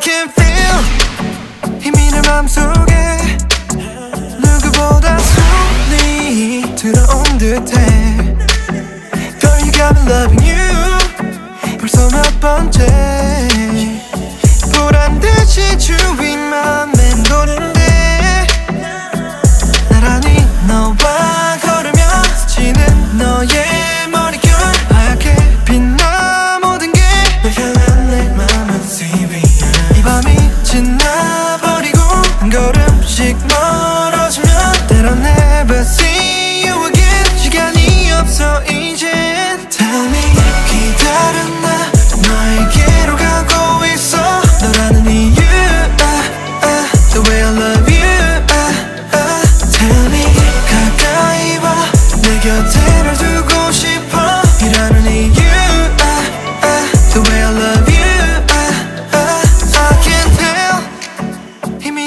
can feel 희미한 맘속에 누구보다 손이 들어온 듯해. Girl you got me loving you 벌써 몇 번째. 불안듯이 주위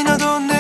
una donna